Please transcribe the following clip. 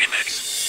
Remix.